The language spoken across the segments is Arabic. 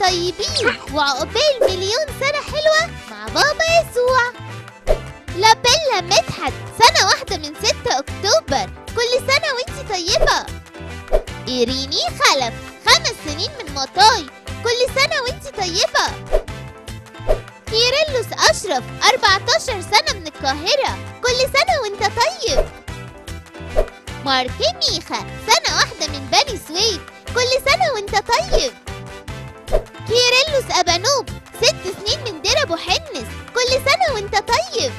طيبين وعقبال مليون سنة حلوة مع بابا يسوع. لابيلا مدحت سنة واحدة من 6 أكتوبر. كل سنة وانتي طيبة. إيريني خلف خمس سنين من مطاي. كل سنة وانتي طيبة. كيرلس أشرف 14 سنة من القاهرة. كل سنة وانت طيب. مارك ميخا سنة واحدة من بني سويف. كل سنة وانت طيب. كيرلس أبانوب ست سنين من دير أبو حنس كل سنة وانت طيب.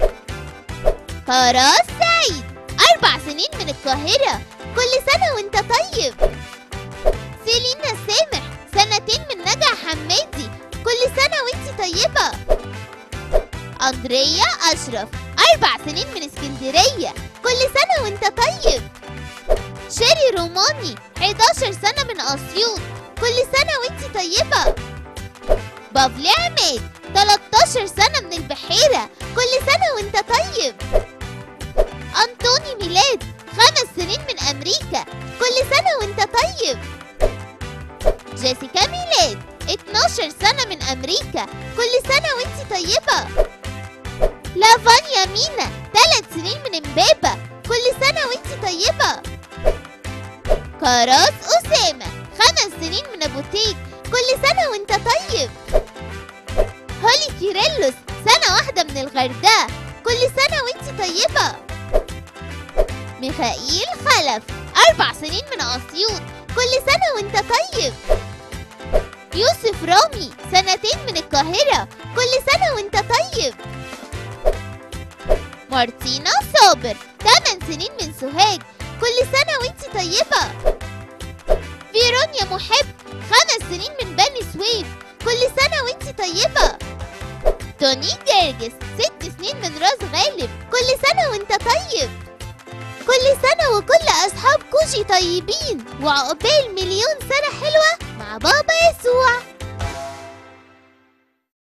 فراس سعيد أربع سنين من القاهرة كل سنة وانت طيب. سيلينا سامح سنتين من نجع حمادي كل سنة وانت طيبة. أندريا أشرف أربع سنين من اسكندرية كل سنة وانت طيب. شيري روماني 11 سنة من أسيوط كل سنة وانت طيبة. عماد 13 سنة من البحيرة. كل سنة وانت طيب. أنطوني ميلاد. خمس سنين من أمريكا. كل سنة وانت طيب. جيسيكا ميلاد. 12 سنة من أمريكا. كل سنة وانت طيبة. لافانيا مينا. 3 سنين من امبابة. كل سنة وانت طيبة. كراس أسامة خمس سنين من أبو تيج كل سنة وانت طيب. الغردقة كل سنة وانت طيبة. ميخائيل خلف. أربع سنين من أسيوط. كل سنة وإنت طيب. يوسف رامي سنتين من القاهرة. كل سنة وإنت طيب. مارتينا صابر. 8 سنين من سوهاج. كل سنة وإنت طيبة. فيرونيا محب. خمس سنين من بني سويف. كل سنة وإنت طيبة. توني جرجس ست سنين من راس غالب. كل سنة وانت طيب. كل سنة وكل أصحاب كوجي طيبين. وعقبال مليون سنة حلوة مع بابا يسوع.